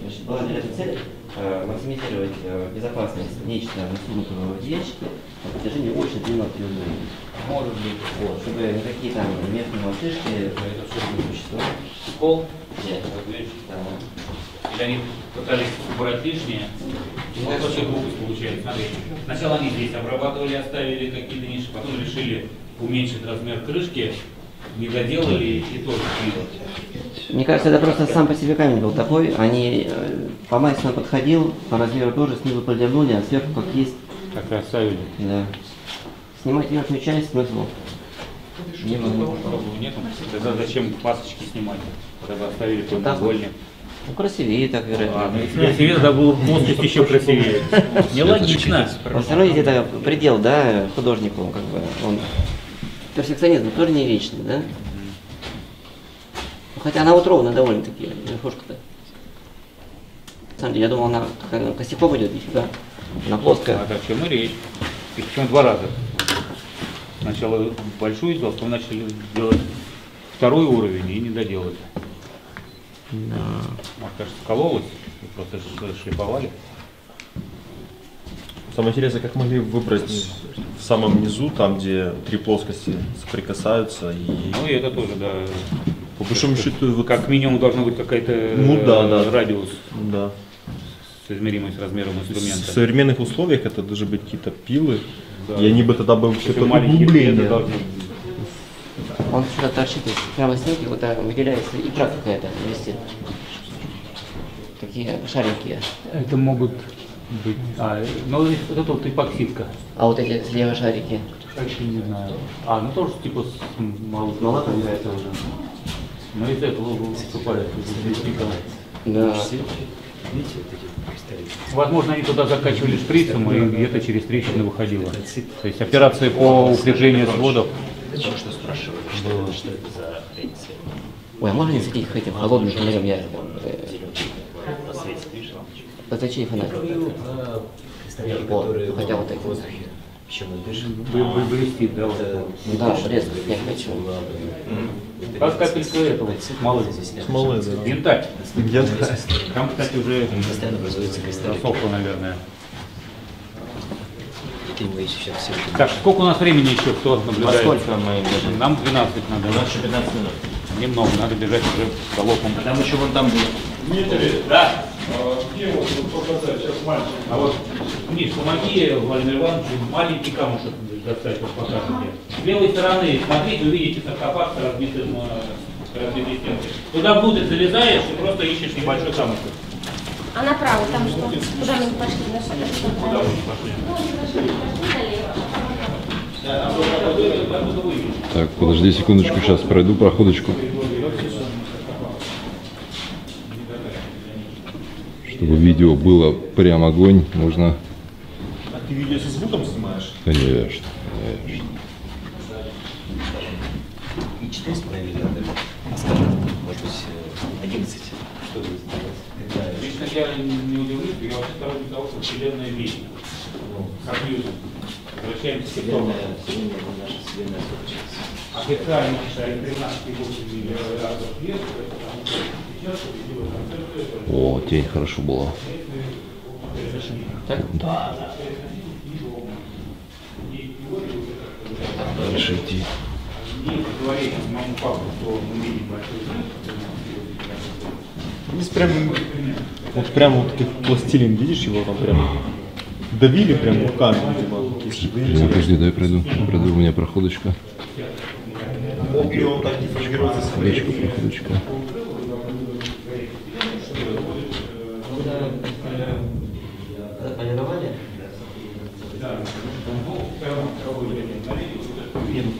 Значит, была для этой цели э, максимизировать э, безопасность нечто насунутого в ящике на протяжении очень длинного периода времени. Может быть. Вот, чтобы никакие там местные мальчишки это все не существовало. Кол? Нет. Да. Или они пытались убрать лишнее. Вот вообще глупость получается. Смотри, сначала они здесь обрабатывали, оставили какие-то ниши, потом решили уменьшить размер крышки, не доделали и тоже слили. Мне кажется, это просто сам по себе камень был такой. Они э, по массе подходил, по размеру тоже снизу подвернули, а сверху как есть. Так и оставили. Да. Снимать верхнюю часть смысл. Не было никакого. Попробую нету. Тогда зачем масочки снимать? Тогда оставили вот. прямоугольник. Ну, красивее так, вероятно. Ладно, если красивее, тогда было бы плоскость еще красивее. Нелогично. Но все равно это предел, да, художнику, как бы. Он перфекционизм тоже не вечный, да? Ну, Хотя она вот ровная довольно-таки, верхушка-то. На самом деле, я думал, она такая косяком идет, нифига. Она плоская. А о чем и речь. И причем два раза. Сначала большую сделал, потом начали делать второй уровень и не доделали. Да. Может, кажется, кололось, просто шлифовали. Самое интересное, как могли выбрать в самом низу, там, где три плоскости соприкасаются. И... Ну и это тоже, да. По большому счету, вот... Как минимум должно быть какая-то Ну да, да. радиус Да. соизмеримой с размером В инструмента. современных условиях это должны быть какие-то пилы, Да. и они бы тогда бы все это маленькие углубление. Он сюда торчит, прямо с ней вот так выделяется икра какая-то висит. Такие шаренькие. Это могут быть... А, ну вот это вот эпоксидка. А вот эти слева шарики. Кстати, не знаю. А, ну тоже типа с мол- молоком? это уже. Ну из этого пика. Да. Возможно, они туда закачивали шприцем, и где-то через трещины выходило. То есть операция по укреплению сводов. Зачем что спрашивали? Что, что это за пенсия? Ой, а можно не их этим холодным фонарем? Я... э, Позачей фонарь. Вот, хотя вот дышим. Вы- вы- блестит, да? вот. Ну да, резко, я хочу. Как капелька этого, смолы. Смолы, да. Янтарь. Янтарь. Там, кстати, уже Постоянно образуются кристаллы. засохло, наверное. Какие мы еще сейчас все Так, сколько у нас времени еще, кто наблюдает? Во сколько мы бежим? Нам 12 надо. У нас еще 15 минут. Немного, надо бежать уже галопом. А там еще вон там будет. Дмитрий, Да. где вот вот показать сейчас мальчик? А вот, Миш, помоги Владимиру Ивановичу маленький камушек достать, вот покажите. С левой стороны, смотрите, увидите саркофаг с разбитым, э, разбитой стенкой. Туда внутрь залезаешь и просто ищешь небольшой камушек. А направо там что? Куда мы не пошли? На что? Куда вы не пошли? Выйдешь. Так, подожди секундочку, сейчас пройду проходочку. Чтобы видео было прям огонь, нужно... А ты видео со звуком снимаешь? Конечно, конечно. И 4,5 миллиарда. А скажем, может быть, э, 11. Что будет сделать? Лично я не удивлюсь, я вообще сторонник Вселенная вечна. Как Ньютон. Возвращаемся к тому. Вселенная, Вселенная, наша Вселенная сейчас? Официально считают 13,8 миллиардов лет, потому что сейчас победила концепция О, тень хорошо была. Так? Да. Дальше идти. И говорить моему папу, что мы видим большой взрыв, Здесь прям, вот прям вот как пластилин, видишь его там прям давили прям руками. типа, Подожди, дай пройду. Пройду, у меня проходочка. Временем. Проходочка,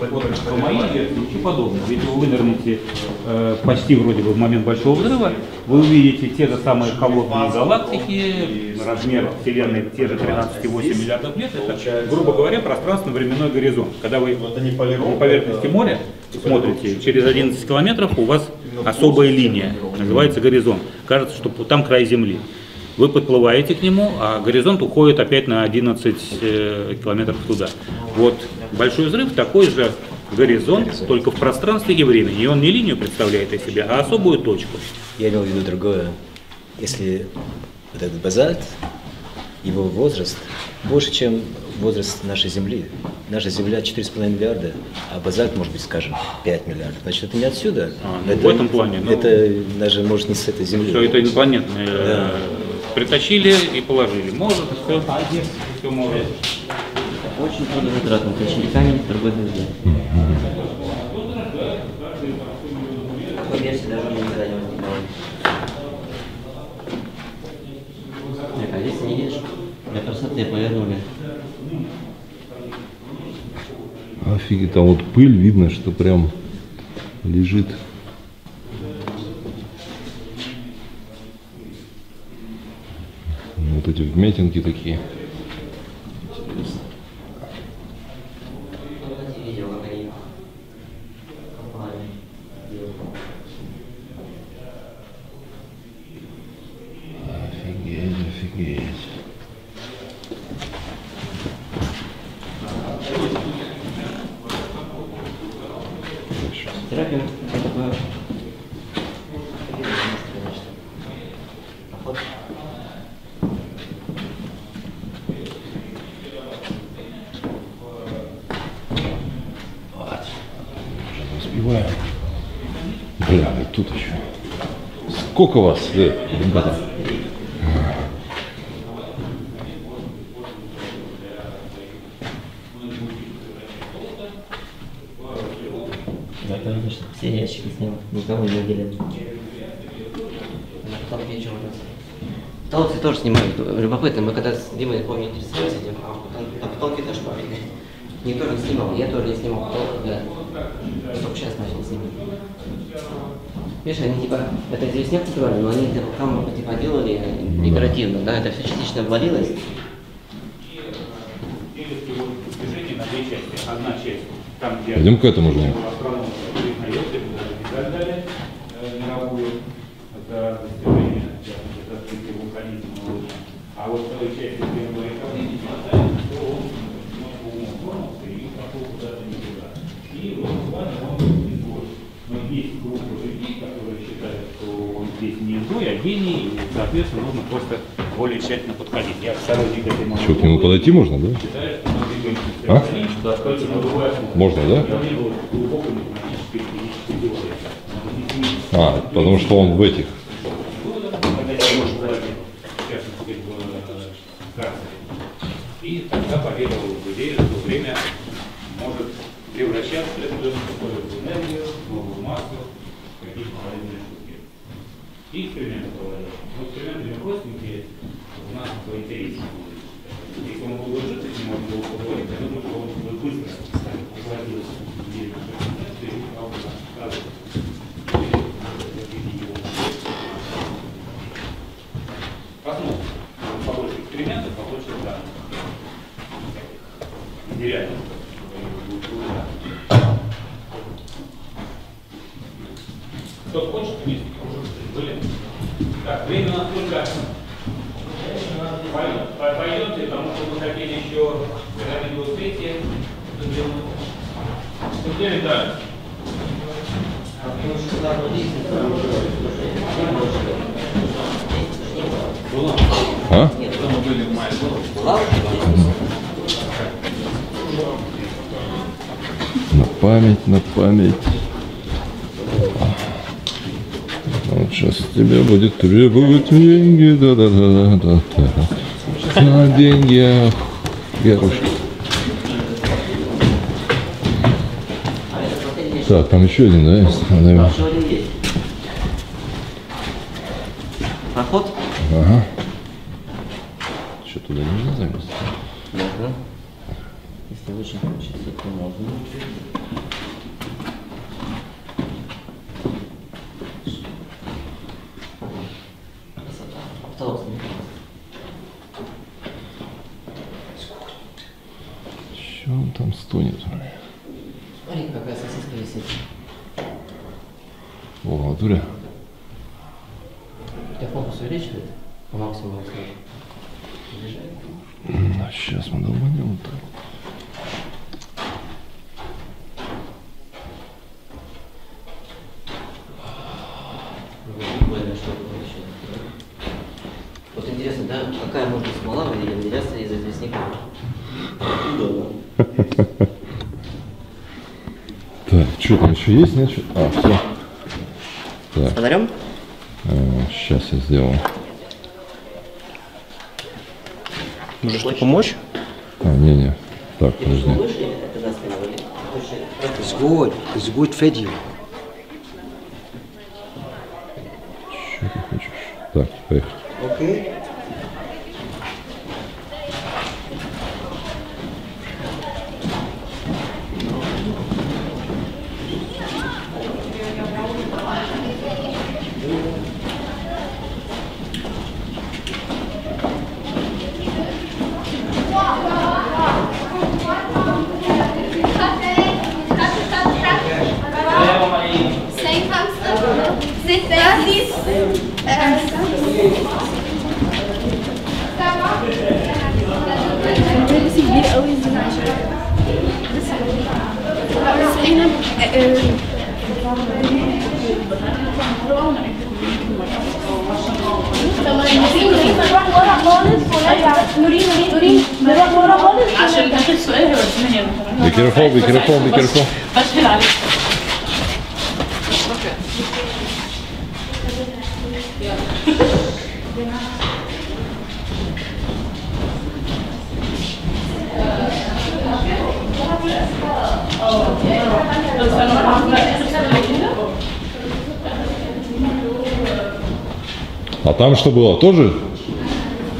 По моей версии, очень подобно. Если вы вынырнете э, почти вроде бы в момент большого взрыва, вы увидите те же самые холодные галактики, размер Вселенной те же 13,8 миллиардов лет. Это, грубо говоря, пространственно-временной горизонт. Когда вы на поверхности моря смотрите, через 11 километров у вас особая линия, называется горизонт. Кажется, что там край Земли. Вы подплываете к нему, а горизонт уходит опять на 11 э, километров туда. Вот большой взрыв такой же горизонт, только в пространстве и времени. И он не линию представляет из себя, а особую точку. Я имел в виду другое. Если вот этот базальт, его возраст больше, чем возраст нашей Земли. Наша Земля 4,5 миллиарда, а базальт может быть, скажем, 5 миллиардов. Значит, это не отсюда. А, ну, это, в этом плане, ну. Это даже может не с этой Земли. Все это инопланетное. Да. Притащили и положили. Может, все, все может. Очень трудозатратно тащить камень другой. Такой версии даже не возникало. Так, а здесь не видишь? Для красоты повернули. Офигеть, там вот пыль, видно, что прям лежит. Вот эти вмятинки такие. Видел, как они копали. Офигеть, офигеть. Терапия это такое. Уже не успеваю. Бля, и тут еще. Сколько вас, э, ребята? Да, конечно. Все ящики снял, никого не выделил. На потолке еще раз. Толцы тоже снимают. Любопытно, мы когда с Димой, помню, интересовались этим, а потом- на потолке тоже памятник. Никто не снимал, я тоже не снимал потолок, да. Только сейчас начали снимать. Видишь, они типа, это известняк натуральный, но они типа, камеру типа делали декоративно, да, это все частично обвалилось. Движение на две части. Одна часть, там, где... Пойдем к этому же. Астрономы признает медаль дали э, мировую за достижение за открытие вулканизма. А вот второй части, где было направление, дали, что он немножко умом тронулся и пошел куда-то не туда. И в этом плане он изгой. Но есть группа людей, которые считают, что он изгой, а гений, и, соответственно, нужно просто более тщательно подходить. Я сторонник этой Что, к нему подойти можно, да? Считаю, что А? Можно, да? Я. А, потому что он в этих. Когда я может владеть, в частности, в э, карцере. И тогда поверил в идею, что время может превращаться в какую-то энергию, в новую массу, в какие-то параллельные штуки. И эксперименты проводил. Но эксперименты не простенькие, у нас по интересе будет. Если он был жить, если можно было поговорить, я думаю, что он бы быстро охладился. Посмотрим. Побольше экспериментов, побольше данных. Нереально. Кто хочет вместе? Были? Так, время у нас сколько? Пойдем- по- Пойдемте, потому что мы хотели еще пирамиду третье. Что делать дальше? А? На память, на память. Вот будет требовать деньги, да да да да да На деньги, ах, Герушка. Так, там еще один, да, есть? Есть. Проход? Ага. Что, туда нельзя залезть? Можно. Если очень хочется, то можно. Красота. Потолок снимается. Что он там стонет? Смотри, какая сосиска висит. О, в натуре. У тебя фокус увеличивает? По максимуму сразу. Сейчас мы долбанем так. Что получилось. Вот интересно, да, какая может быть смола выделяться из известняка? Откуда? Так, что там еще есть? Нет? А, все. Так. Фонарем? сейчас я сделаю. Может что помочь? А, не-не. Так, подожди. It's good. It's good. Что ты хочешь? Так, поехали. Okay. Be careful, be careful, be careful. Pashkil Ali. А там что было? Тоже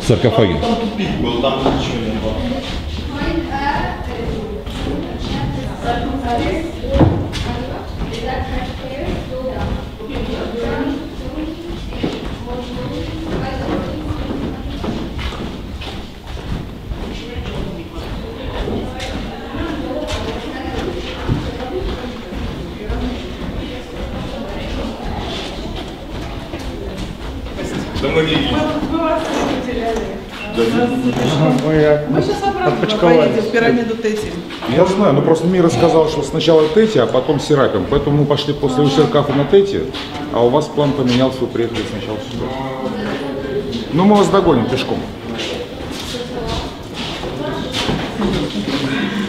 саркофаги? Там тупик был, там что сначала Тети, а потом Серапим. Поэтому мы пошли после Усеркафа на Тети, а у вас план поменялся, вы приехали сначала сюда. Ну, мы вас догоним пешком.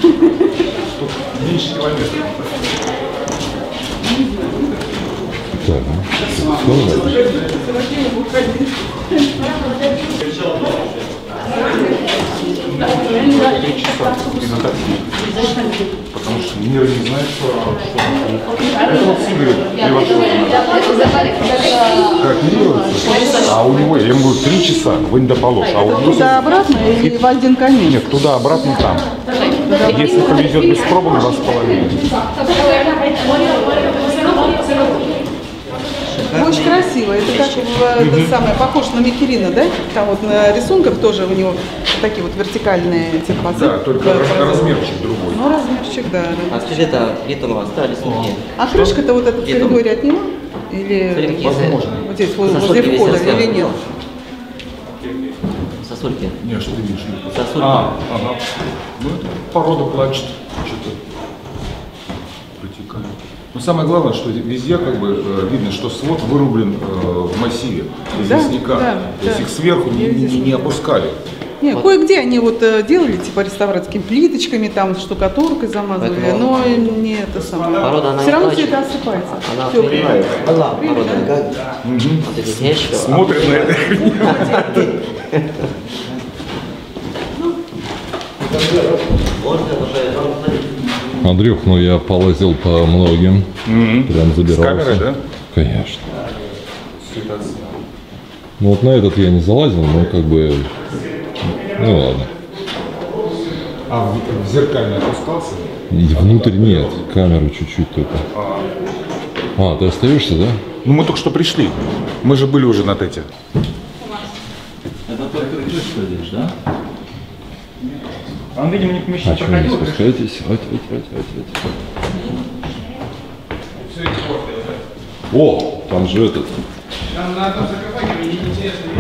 Тут меньше Три часа и на такси. Мир не знает, что... Это вот с Игорем Левашовым. Как милуется? А у него, я ему говорю, три часа в Индополож. А у него... Туда-обратно или в один конец? Нет, туда-обратно там. Если повезет без пробок, два с половиной. Очень красиво. Это как в, это самое, похож на Микерина, да? Там вот на рисунках тоже у него такие вот вертикальные типа Да, только раз- размерчик другой. Ну, размерчик, да. да. А скажи, это где там остались ноги? А крышка-то вот эта в коридоре от него? Или возможно. вот здесь, вот, Сосульки возле входа, или нет? Сосульки. Не, что ты видишь? Сосульки. А, ага. Ну, это порода плачет. Что-то протекает. Но самое главное, что везде как бы э, видно, что свод вырублен э, в массиве Да, известняка. да, То есть да. их сверху не, не- не- не опускали. Не, кое-где они вот э, делали, типа реставраторскими плиточками, там штукатуркой замазывали, Поэтому- но не это самое. Порода, она Все равно все это осыпается. Она Всё. принимает. Алла, порода. Вот что? Смотрит на это. Андрюх, ну я полазил по многим. Прям забирался. камерой, да? Конечно. Ну вот на этот я не залазил, но как бы... Ну ладно. А в, в зеркальный опускался? И внутрь нет, камеру чуть-чуть только. А, ты остаешься, да? Ну мы только что пришли. Мы же были уже на Тете. Это только что здесь, да? Он, видимо, не А помещение что не спускаетесь? Ать, ать, ать, ать, ать. О, там же этот. Там на одном саркофаге мне интересные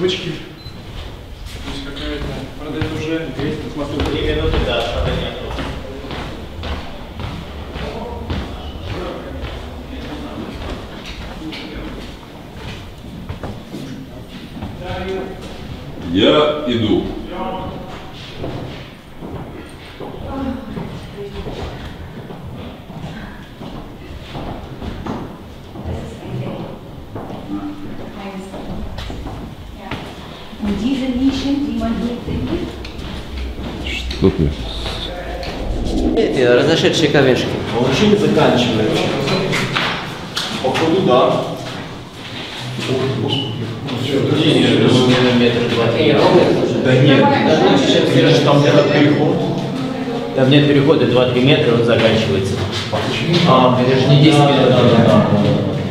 То есть какая-то... Правда, это уже... Посмотрю. Три минуты, да, нету. Я иду. Findet, Что ты? Эти разошедшие камешки. Он вообще не заканчивает. Походу, да. Да нет, там где-то переход. Там нет перехода 2-3 метра, он заканчивается. А, это же не 10 метров.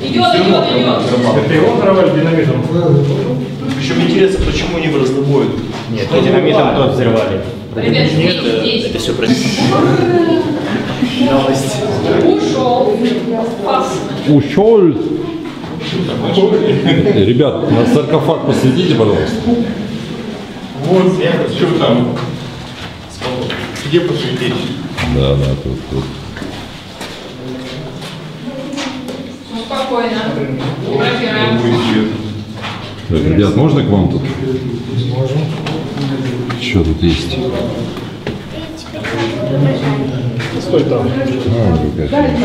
Идет, идет, идет. Это его взорвали динамитом? Причем интересно, почему не в разнобой? Нет, не динамитом тот взрывали. Ребят, здесь, здесь. Это все про... Новость. Ушел. Ушел. Ребят, на саркофаг посветите, пожалуйста. Вот, что там? Где посветить? Да, да, тут, тут. Ну, спокойно. Пробираем. Ребят, можно к вам тут? Можно. Что тут есть? Стой там. А, какая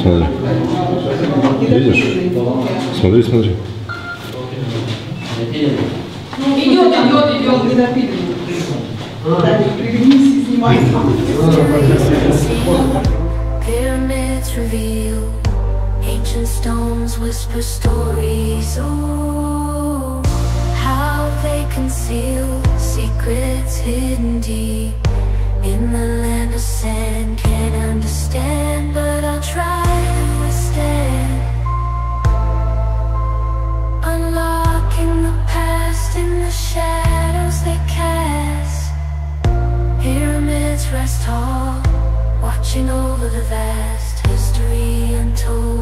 Смотри. Видишь? Смотри, смотри. Идет, идет, идет. Не напилено. Пригнись и снимай. Pyramids reveal ancient stones whisper stories. Oh, how they conceal secrets hidden deep In the land of sand. Can't understand, but I'll try to withstand. Unlocking the past in the shadows they cast. Pyramids rest tall Watching over the vast history untold.